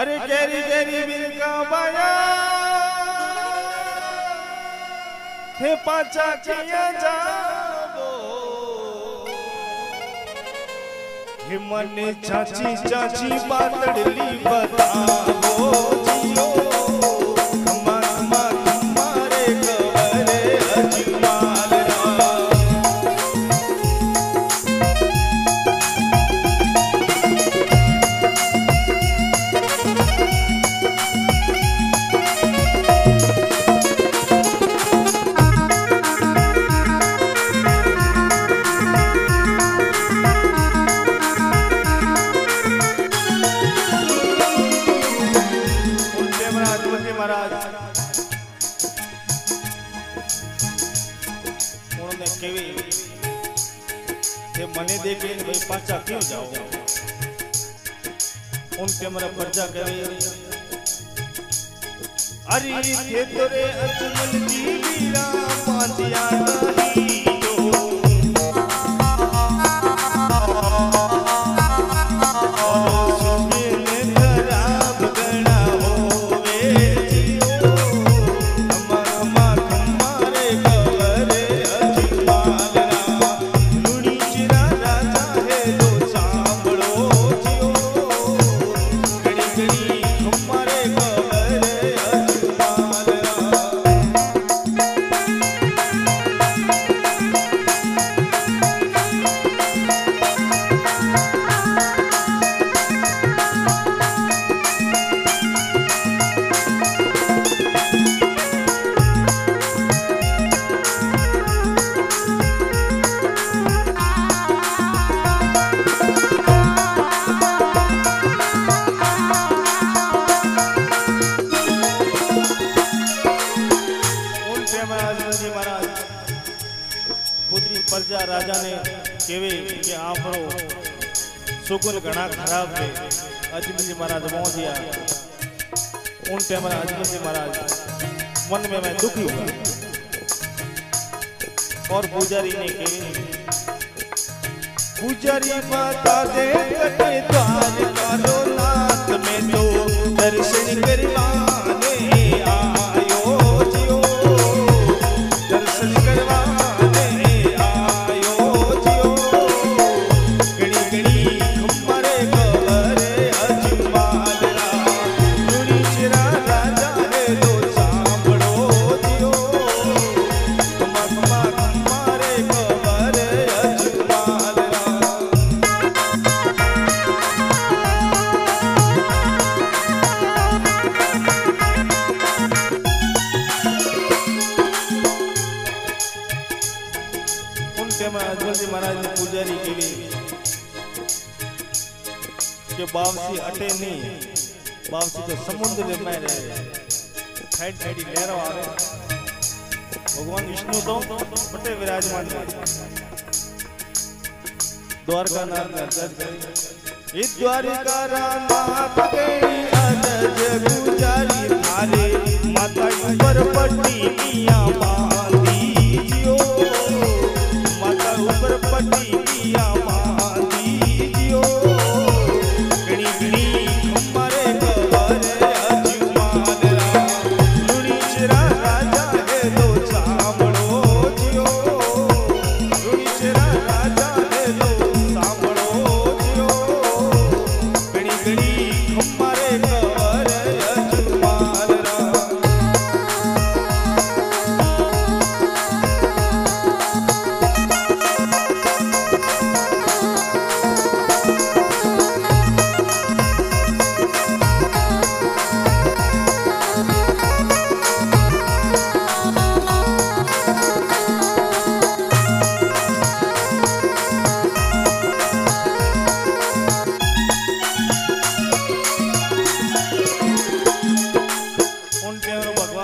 अरे केरी केरी बिलका बाया। थे पाचा किया जाबो हे मने चाची चाची बातड़ली बताओ जियो। के भाई पाचा क्यों जाओ उनके मेरा प्रजा करे अरे खेतरे नहीं। केवे के आप सुकुल घना खराब थे अजमेर जी महाराज मोदिया उन टाइम अजमेर जी महाराज मन में मैं दुखी हुआ और पुजारी ने के पुजारी बता दे कटे द्वार लालो नाथ में तो दर्शन करवा नागवती महाराज ने पुजारी केली के बावसी अटे नहीं, बावसी तो समुद्र में मैं रहे साइड साइड लहरों आ रहे। भगवान विष्णु तो बटे विराजमान है। द्वारका नाथ द्वारका राम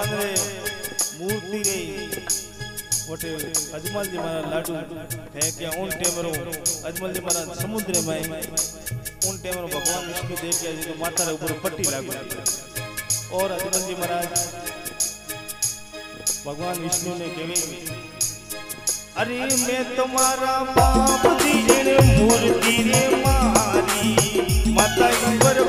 भगवान रे मूर्ति रे वटे अजमल जी महाराज लाडू। है क्या? उन टेमरो अजमल जी महाराज समुद्र में उन टेमरो भगवान विष्णु देव के जी तो माता रे ऊपर पट्टी लागू। और अजमल जी महाराज, भगवान विष्णु ने केवे अरे मैं तुम्हारा बाप दी इन मूर्ति रे मारी, माता ऊपर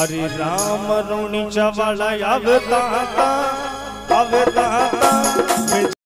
हरे राम रुणी चवल अवताता अवताता